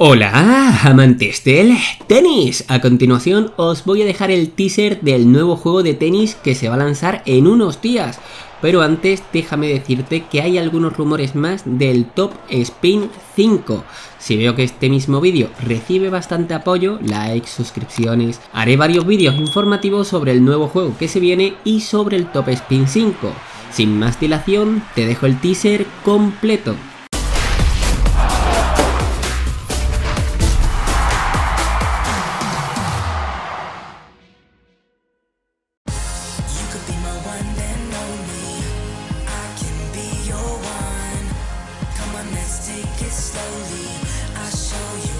Hola, amantes del tenis. A continuación os voy a dejar el teaser del nuevo juego de tenis que se va a lanzar en unos días. Pero antes déjame decirte que hay algunos rumores más del Top Spin 5. Si veo que este mismo vídeo recibe bastante apoyo, likes, suscripciones, haré varios vídeos informativos sobre el nuevo juego que se viene y sobre el Top Spin 5. Sin más dilación, te dejo el teaser completo. Take it slowly. I'll show you.